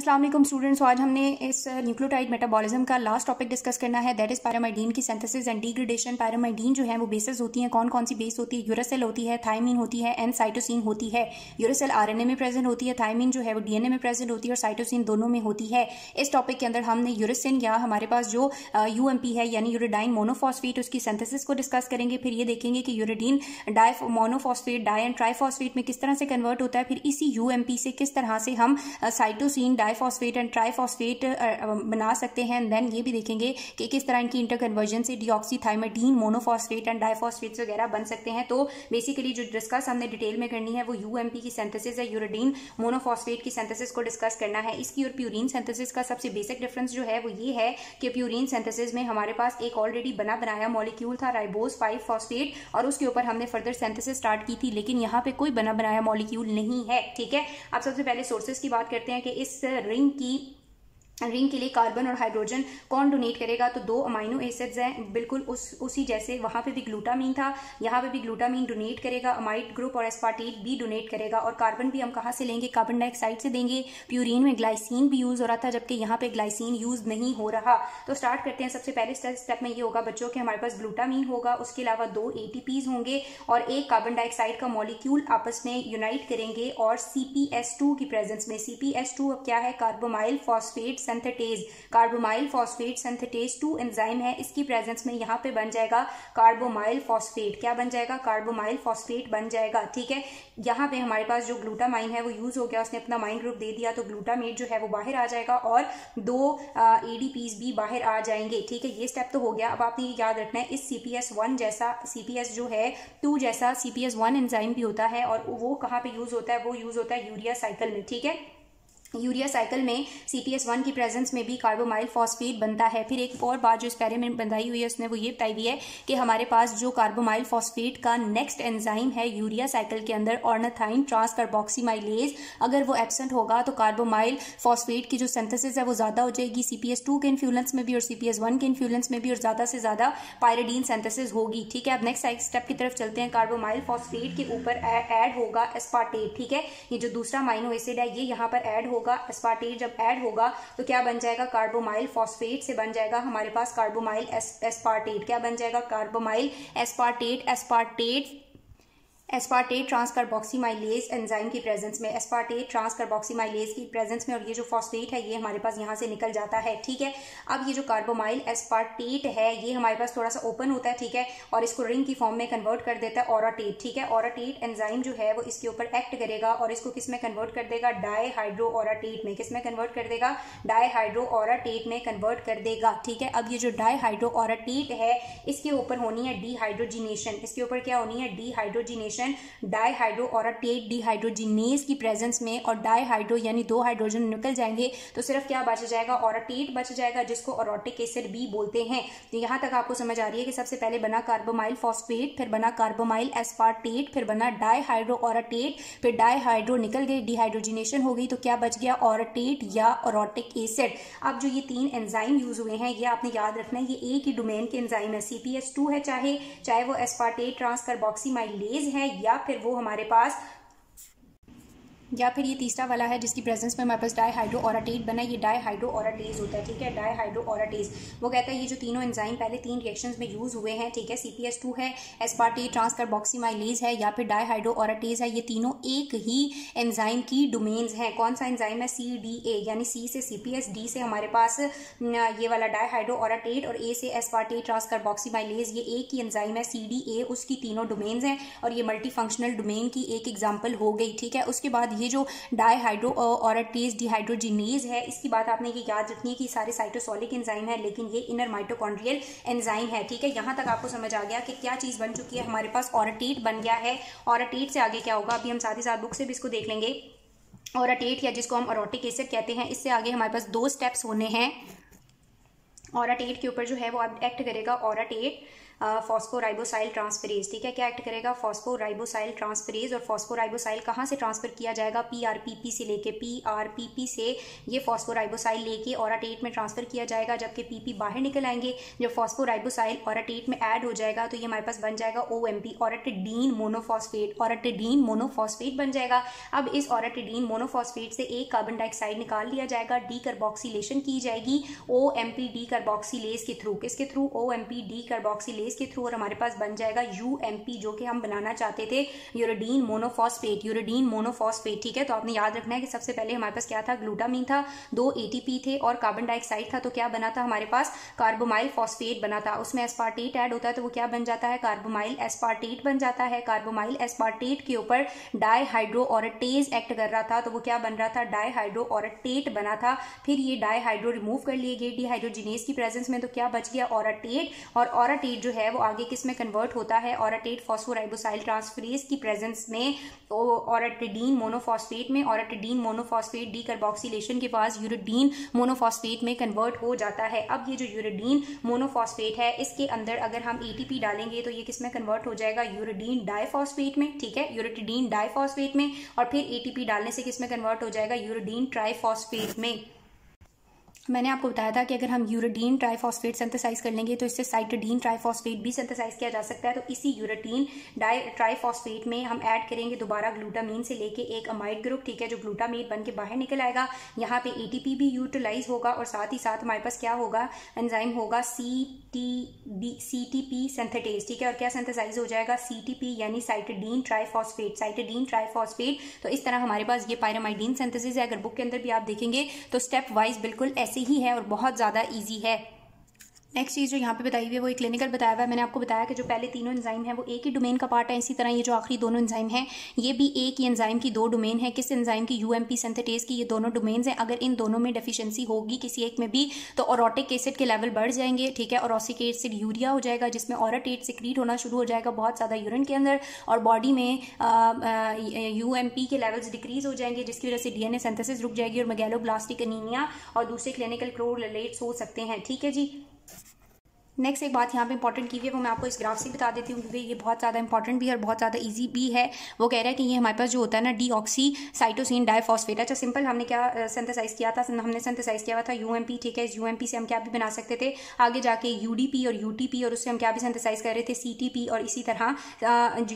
Aslam students, आज हमने इस न्यूक्लियोटाइड मेटाबॉलिज्म का लास्ट टॉपिक डिस्कस करना है दैट इज़ पैरामाइडीन की सिंथेसिस एंड डिग्रेडेशन पैरामाइडीन जो है, वो बेसिस होती हैं कौन कौन सी बेस होती है? यूरोसेल होती है थाइमिन होती है एंड साइटोसिन होती है। यूरोसेल आरएनए में प्रेजेंट होती है थाइमिन जो है, वो डीएनए में प्रेजेंट होती है, और साइटोसिन दोनों में होती है। इस टॉपिक के अंदर हमने यूरोसिन या हमारे पास जो यूएमपी है, यानी यूरोडाइन मोनोफॉस्फेट उसकी सिंथेसिस को डिस्कस करेंगे। फिर ये देखेंगे कि uridine di monophosphate di and triphosphate में किस तरह से कन्वर्ट होता है। फिर इसी यूएमपी से किस तरह से हम साइटोसिन डाईफॉस्फेट एंड ट्राईफॉस्फेट बना सकते हैं। देन ये भी देखेंगे कि किस तरह इनकी इंटरकन्वर्जन से डिऑक्सीथाइमाडीन मोनोफॉस्फेट एंड डाईफॉस्फेट्स वगैरह बन सकते हैं। तो बेसिकली जो डिस्कस हमने डिटेल में करनी है, वो यूएमपी की सेंथेसिस है यूरोडीन मोनोफॉस्फेट की सेंथेसिस को डिस्कस करना है। इसकी और प्यूरिन सेंथेसिस का सबसे बेसिक डिफरेंस जो है, वो ये है कि प्यूरिन सेंथेसिस में हमारे पास एक ऑलरेडी बना बनाया मॉलिक्यूल था राइबोस फाइव फॉस्फेट और उसके ऊपर हमने फर्दर सेंथेसिस स्टार्ट की थी। लेकिन यहाँ पे कोई बना बनाया मॉलिक्यूल नहीं है, ठीक है? अब सबसे पहले सोर्सेज की बात करते हैं कि इस रिंग की रिंग के लिए कार्बन और हाइड्रोजन कौन डोनेट करेगा? तो दो अमाइनो एसिड्स हैं, बिल्कुल उस, उसी जैसे वहाँ पे भी ग्लूटामीन था, यहाँ पे भी ग्लूटामीन डोनेट करेगा, अमाइड ग्रुप और एस्पार्टेट भी डोनेट करेगा और कार्बन भी हम कहाँ से लेंगे? कार्बन डाइऑक्साइड से देंगे। प्यूरिन में ग्लाइसिन भी यूज़ हो रहा था, जबकि यहाँ पे ग्लाइसिन यूज़ नहीं हो रहा। तो स्टार्ट करते हैं, सबसे पहले स्टेप में ये होगा, बच्चों के हमारे पास ग्लूटामीन होगा, उसके अलावा दो ए होंगे और एक कार्बन डाइऑक्साइड का मॉलिक्यूल आपस में यूनाइट करेंगे और सीपीएस की प्रेजेंस में सीपीएस अब क्या है? Carbamoyl phosphate synthetase. Carbamoyl phosphate synthetase two enzyme है, इसकी प्रेजेंस में यहाँ पे बन जाएगा कार्बोमाइल फॉस्फेट। क्या बन जाएगा? कार्बोमाइल फॉस्फेट बन जाएगा, ठीक है? यहाँ पे हमारे पास जो ग्लूटामाइन है, वो यूज़ हो गया, उसने अपना माइन ग्रुप दे दिया तो ग्लूटामेट जो है वो बाहर आ जाएगा और दो एडीपीज भी बाहर आ जाएँगे, ठीक है? ये स्टेप तो हो गया। अब आपने ये याद रखना है, इस सीपीएस वन जैसा सीपीएस जो है टू जैसा सीपीएस वन एंजाइम भी होता है और वो कहाँ पे यूज़ होता है? वो यूज़ होता है यूरिया साइकिल में, ठीक है? यूरिया साइकिल में सी पी एस वन की प्रेजेंस में भी कार्बोमाइल फॉस्फेट बनता है। फिर एक और बात जो इस पैरे में बनाई हुई है, उसने वो ये बताई हुई है कि हमारे पास जो कार्बोमाइल फॉस्फेट का नेक्स्ट एंजाइम है यूरिया साइकिल के अंदर ऑर्नाथाइन ट्रांसकार्बोक्सीमाइलेज अगर वो एबसेंट होगा तो कार्बोमाइल फॉस्फेट की जो सेंथेसिस है वो ज़्यादा हो जाएगी। सी पी एस टू के इन्फ्लुएंस में भी और सीपीएस वन के इन्फ्लुएंस में भी और ज़्यादा से ज़्यादा पायरेडीन सेंथेसिस होगी। ठीक है, अब नेक्स्ट स्टेप की तरफ़ चलते हैं। कार्बोमाइल फॉस्फेट के ऊपर एड होगा एस्पार्टेट ठीक है, ये जो दूसरा माइनो एसिड है, ये यहाँ पर एड होगा। होगा एस्पार्टेट जब ऐड होगा तो क्या बन जाएगा? कार्बोमाइल फॉस्फेट से बन जाएगा हमारे पास कार्बोमाइल एस्पार्टेट क्या बन जाएगा? Carbamoyl aspartate aspartate aspartate transcarbamoylase enzyme की प्रेजेंस में एस्पार्टेट ट्रांसकार्बोक्सीमाइलेज की प्रेजेंस में, और ये जो फॉस्फेट है, ये हमारे पास यहाँ से निकल जाता है, ठीक है? अब ये जो कार्बोमाइल एस्पार्टेट है, ये हमारे पास थोड़ा सा ओपन होता है, ठीक है? और इसको रिंग की फॉर्म में कन्वर्ट कर देता है ऑराटेट ठीक है? ऑराटेट एंजाइम जो है, वो इसके ऊपर एक्ट करेगा, और इसको किसमें कन्वर्ट कर देगा? डाई हाइड्रो ऑराटेट में। किसमें कन्वर्ट कर देगा? डाई हाइड्रो ऑराटेट में कन्वर्ट कर देगा, ठीक है? अब ये जो डाई हाइड्रो ऑराटेट है, इसके ऊपर होनी है डीहाइड्रोजिनेशन इसके ऊपर क्या होनी है? Dehydrogenation reaction dihydroorotate dehydrogenase की प्रेजेंस में और डाईहाइड्रो यानी दो हाइड्रोजन निकल जाएँगे तो सिर्फ़ क्या बच जाएगा? और टेट बच जाएगा, जिसको ऑरोटिक एसिड भी बोलते हैं। तो यहाँ तक आपको समझ आ रही है कि सबसे पहले बना कार्बोमाइल फॉस्फेट फिर बना कार्बोमाइल एस्पार्टेट फिर बना डाईहाइड्रो ऑराटेट फिर डाईहाइड्रो निकल गई डिहाइड्रोजिनेशन हो गई तो क्या बच गया? ऑरोटेट या ऑरोटिक एसिड अब जो ये तीन एंजाइम यूज़ हुए हैं, ये आपने याद रखना है, ये एक ही डोमेन के एंजाइम है। टू है, चाहे चाहे वो एस्पार्टेट ट्रांसकार्बोक्सीमाइलेज है या फिर वो हमारे पास या फिर ये तीसरा वाला है जिसकी प्रेजेंस में हमारे पास डाई हाइड्रो बना, ये डाई हाइड्रो ऑराटेज होता है, ठीक है? डाई हाइड्रो वो कहता है, ये जो तीनों एंजाइम पहले तीन रिएक्शंस में यूज़ हुए हैं, ठीक है? सीपीएस टू है एस्पार्टेट ट्रांसकार्बोक्सीमाइलेज है, या फिर डाई हाइड्रो ऑराटेज है, ये तीनों एक ही एंजाइम की डोमेन्स हैं। कौन सा एंजाइम है? सी डी ए यानी सी से सीपीएस डी से हमारे पास ये वाला डाई हाइड्रो ऑराटेट और ए से एस्पार्टेट ट्रांसकार्बोक्सीमाइलेज ये एक ही एंजाइम है सी डी ए उसकी तीनों डोमेन्स हैं और ये मल्टी फंक्शनल डोमेन की एक एग्ज़ाम्पल हो गई, ठीक है? उसके बाद ये जो डाईहाइड्रो ऑराटेज डिहाइड्रोजिनेज है, इसकी बात आपने ये याद रखनी है कि सारे साइटोसोलिक एंजाइम है, लेकिन ये इनर माइटोकॉन्ड्रियल एंजाइम है, ठीक है? यहाँ तक आपको समझ आ गया कि क्या चीज़ बन चुकी है हमारे पास ऑराटेट बन गया है। ऑराटेट से आगे क्या होगा? अभी हम साथ ही साथ बुक से भी इसको देख लेंगे। ऑराटेट या जिसको हम अरोटिक एसिड कहते हैं, इससे आगे हमारे पास दो स्टेप्स होने हैं। ऑराटेट के ऊपर जो है वो एक्ट करेगा ऑराटेट फॉस्फोराइबोसाइल ट्रांसफरेज, ठीक है? क्या एक्ट करेगा? फॉस्फोराइबोसाइल ट्रांसफरेज और फॉस्फोराइबोसाइल कहाँ से ट्रांसफ़र किया जाएगा? पीआरपीपी से लेके पीआरपीपी से ये फॉस्फोराइबोसाइल लेके ऑराटेट में ट्रांसफ़र किया जाएगा, जबकि पीपी बाहर निकल आएँगे। जब फॉस्फोराइबोसाइल ऑराटेट में ऐड हो जाएगा तो ये हमारे पास बन जाएगा O M P orotidine monophosphate orotidine monophosphate बन जाएगा। अब इस ऑराटिडीन मोनोफॉस्फेट से एक कार्बन डाइऑक्साइड निकाल लिया जाएगा डी कार्बोक्सीलेशन की जाएगी। O M P decarboxylase के थ्रू किसके through O M P decarboxylase के थ्रू और हमारे पास बन जाएगा यू एम पी जो कि हम बनाना चाहते थे यूरोडीन मोनोफॉस्फेट यूरोडीन मोनोफॉस्फेट ठीक है? तो आपने याद रखना है कि सबसे पहले हमारे पास क्या था? ग्लूटामीन था, दो एटीपी थे और कार्बन डाइऑक्साइड था तो क्या बना था? हमारे पास कार्बोमाइल फॉस्फेट बना था। उसमें एस्पार्टेट ऐड होता है तो वो क्या बन जाता है? कार्बोमाइल एस्पार्टेट बन जाता है। कार्बोमाइल एस्पार्टेट के ऊपर डाई हाइड्रो ऑरटेज एक्ट कर रहा था तो वो क्या बन रहा था? डाई हाइड्रो ऑरटेट बना था। फिर ये डाई हाइड्रो रिमूव कर लिए गए डिहाइड्रोजिनेस की प्रेजेंस में तो क्या बच गया? ऑराटेट और ऑराटेट जो है वो आगे किसमें कन्वर्ट होता है ऑराटेट फॉस्फोराइबोसाइल ट्रांसफरेज की प्रेजेंस में ऑराटिडीन मोनोफॉस्फेट में ऑराटिडीन मोनोफॉस्फेट डी कार्बोक्सीलेशन के पास यूरोडीन मोनोफॉस्फेट में कन्वर्ट हो जाता है। अब ये जो यूरोडीन मोनोफॉस्फेट है, इसके अंदर अगर हम एटीपी डालेंगे तो ये किसमें कन्वर्ट हो जाएगा? यूरोडीन डाइफॉस्फेट में, ठीक है? यूरोटिडीन डाइफॉस्फेट में, और फिर एटीपी डालने से किसमें कन्वर्ट हो जाएगा? यूरोडीन ट्राइफॉस्फेट में। मैंने आपको बताया था कि अगर हम यूरोडीन ट्राइफॉस्फेट सिंथेसाइज कर लेंगे तो इससे साइटोडीन ट्राइफॉस्फेट भी सिंथेसाइज किया जा सकता है। तो इसी यूरोटीन ट्राइफॉस्फेट में हम ऐड करेंगे दोबारा ग्लूटामीन से लेके एक अमाइड ग्रुप ठीक है, जो ग्लूटामेट बन के बाहर निकल आएगा। यहाँ पे एटीपी भी यूटिलाइज होगा और साथ ही साथ हमारे पास क्या होगा? एंजाइम होगा C T B C T P synthetase ठीक है? और क्या सिंथेसाइज हो जाएगा? सी टी पी यानी साइटोडीन ट्राइफॉस्फेट साइटोडीन ट्राइफॉस्फेट तो इस तरह हमारे पास ये पायरामाइडीन सेंथेसिस है। अगर बुक के अंदर भी आप देखेंगे तो स्टेप वाइज बिल्कुल ऐसे ही है और बहुत ज़्यादा ईजी है। नेक्स्ट चीज़ जो यहाँ पे बताई हुई है, वो एक क्लिनिकल बताया हुआ है। मैंने आपको बताया कि जो पहले तीनों एंजाइम है, वो एक ही डोमेन का पार्ट है। इसी तरह ये जो आखिरी दोनों एंजाइम है, ये भी एक ही एंजाइम की दो डोमेन है। किस एंजाइम की? यूएमपी सिंथेटेज की, ये दोनों डोमेन्स हैं। अगर इन दोनों में डेफिशिएंसी होगी किसी एक में भी तो ओरोटिक एसिड के लेवल बढ़ जाएँगे, ठीक है? और ऑसिक एसिड यूरिया हो जाएगा, जिसमें औरटेट सिक्रीट होना शुरू हो जाएगा बहुत ज़्यादा यूरिन के अंदर। और बॉडी में यू एम पी के लेवल्स डिक्रीज हो जाएँगे, जिसकी वजह से डीएनए सिंथेसिस रुक जाएगी और मेगेलोब्लास्टिक एनीमिया और दूसरे क्लिनिकल क्रो रिलेट्स हो सकते हैं। ठीक है जी? नेक्स्ट एक बात यहाँ पे इंपॉर्टेंट की है वो मैं आपको इस ग्राफ से बता देती हूँ, क्योंकि ये बहुत ज़्यादा इंपॉर्टेंट भी है और बहुत ज़्यादा ईजी भी है। वो कह रहा है कि ये हमारे पास जो होता है ना डी ऑक्सी साइटोसिन डायफॉस्फेट अच्छा सिंपल हमने क्या सेंथेसाइज किया था हमने सेंथेसाइज किया हुआ था यूएमपी ठीक है, इस यूएमपी से हम क्या भी बना सकते थे, आगे जाके यूडीपी और यूटीपी और उससे हम क्या भी सेंथेसाइज कर रहे थे सी और इसी तरह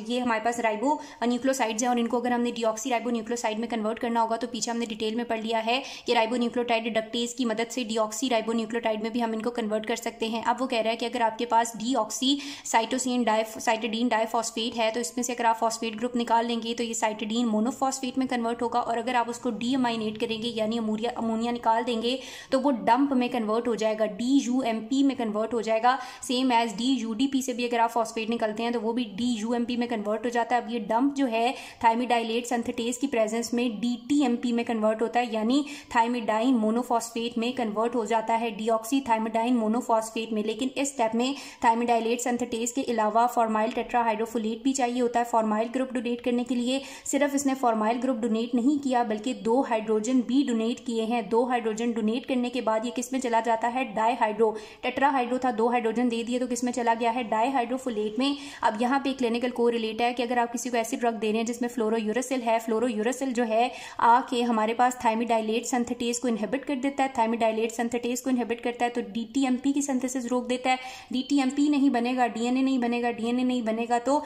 ये हमारे पास राइबो न्यूक्लोसाइड्स हैं और इनको अगर हमने डीऑक्सी राइबो न्यूक्लोसाइड में कन्वर्ट करना होगा तो पीछे हमने डिटेल में पढ़ लिया है कि राइबो न्यूक्लोटाइड डक्टेज की मदद से डीऑक्सी राइबो न्यूक्लोटाइड में भी हम इनको कन्वर्ट कर सकते हैं। अब वो कह रहा है कि अगर आपके पास D oxy cytosine cytidine diphosphate है तो इसमें से अगर आप फॉस्फेट ग्रुप निकाल लेंगे तो ये साइटोडीन मोनोफॉस्फेट में कन्वर्ट होगा। और अगर आप उसको डी अमाइनेट करेंगे, यानी अमोरिया, अमोनिया निकाल देंगे तो वो डंप में कन्वर्ट हो जाएगा डी यू एम पी में कन्वर्ट हो जाएगा। Same as D U D P से भी अगर आप फॉस्फेट निकलते हैं तो वो भी डी यू एम पी में कन्वर्ट हो जाता है। अब ये डंप जो है थाइमिडाइलेट संथेटेज की प्रेजेंस में डी टी एम पी में कन्वर्ट होता है, यानी थाइमिडाइन मोनोफॉस्फेट में कन्वर्ट हो जाता है डीऑक्सी थाइमिडाइन मोनोफॉस्फेट में। लेकिन इस स्टेप में थाइमिडाइलेट सिंथेटेज के अलावा फॉर्माइल टेट्राहाइड्रोफोलेट भी चाहिए होता है। फॉर्माइल ग्रुप डोनेट करने के लिए सिर्फ़ इसने फॉर्माइल ग्रुप डोनेट नहीं किया, बल्कि दो हाइड्रोजन भी डोनेट किए हैं। दो हाइड्रोजन डोनेट करने के बाद ये किसमें चला जाता है? डाई हाइड्रो टेट्राहाइड्रो था, दो हाइड्रोजन दे दिए तो किसमें चला गया है? डाई हाइड्रोफोलेट में। अब यहाँ पे क्लिनिकल को रिलेट है कि अगर आप किसी को ऐसी ड्रग दे रहे हैं जिसमें फ्लोरोयूरसिल है फ्लोरोयूरसिल जो है, आके हमारे पास थाइमिडाइलेट सिंथेटेज को इनहिबिट कर देता है। थाइमिडाइलेट सिंथेटेज को इनहिबिट करता है तो डीटीएमपी की सिंथेसिस रोक देता है। डीटीएमपी नहीं बनेगा डीएनए नहीं बनेगा डीएनए नहीं बनेगा तो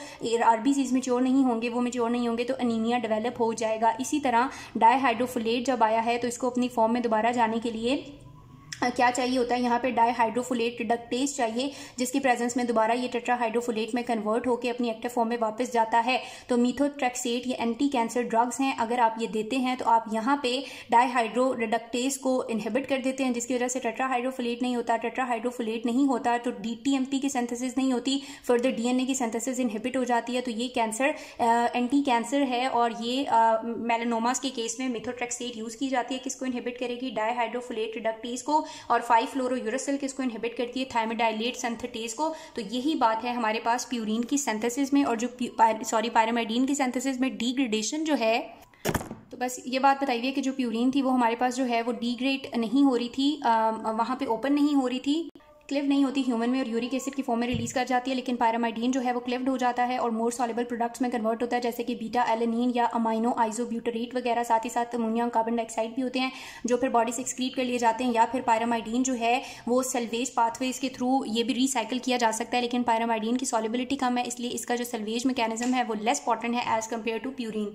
आरबीसीज मेच्योर नहीं होंगे, वो मेच्योर नहीं होंगे तो अनीमिया डेवलप हो जाएगा। इसी तरह डायहाइड्रोफुलेट जब आया है तो इसको अपनी फॉर्म में दोबारा जाने के लिए क्या चाहिए होता है? यहाँ पे डाई हाइड्रोफुलेट रिडक्टेज चाहिए, जिसकी प्रेजेंस में दोबारा ये टेट्रा हाइड्रोफुलेट में कन्वर्ट होकर अपनी एक्टिव फॉर्म में वापस जाता है। तो मीथोट्रेक्सेट ये एंटी कैंसर ड्रग्स हैं। अगर आप ये देते हैं तो आप यहाँ पे डाई हाइड्रो रिडक्टेज को इनहिबिट कर देते हैं, जिसकी वजह से टेट्रा हाइड्रोफुलेट नहीं होता। टेट्रा हाइड्रोफुलेट नहीं होता तो डीटीएमपी की सेंथेसिस नहीं होती। फर्दर डीएनए की सेंथेसिस इनहिबिट हो जाती है। तो ये कैंसर एंटी कैंसर है और ये मेलानोमास के केस में मिथोट्रेक्सेट यूज़ की जाती है। किसको इनहिबिट करेगी? डाई हाइड्रोफुलेट रिडक्टेज को। और फाइव फ्लोरो यूरोसिल किसको इनहिबिट करती है? थायमेडाइलेट सेंथेटेज को। तो यही बात है हमारे पास प्यूरिन की सेंथेसिस में और जो सॉरी पायरामाइडीन की सेंथेसिस में डिग्रेडेशन जो है। तो बस ये बात बताइए कि जो प्यूरिन थी वो हमारे पास जो है वो डिग्रेड नहीं हो रही थी वहाँ पे ओपन नहीं हो रही थी। क्लिव नहीं होती ह्यूमन में और यूरिक एसिड की फॉर्म में रिलीज़ कर जाती है, लेकिन पायरामाइडीन जो है वो क्लिव्ड हो जाता है और मोर सॉलेबल प्रोडक्ट्स में कन्वर्ट होता है, जैसे कि बीटा एलेनिन या अमाइनो आइजोब्यूटरेट वगैरह, साथ ही साथ अमोनिया कार्बन डाइऑक्साइड भी होते हैं, जो फिर बॉडी से एक्सक्रीट कर लिए जाते हैं, या फिर पायरामाइडीन जो है वो सेल्वेज पाथवेज के थ्रू ये भी रिसाइकिल किया जा सकता है, लेकिन पायरामाइडीन की सॉलिबिलिटी कम है, इसलिए इसका जो सेल्वेज मैकेनिज्म है वो लेस इंपॉर्टेंट है एज कंपेयर टू प्यूरिन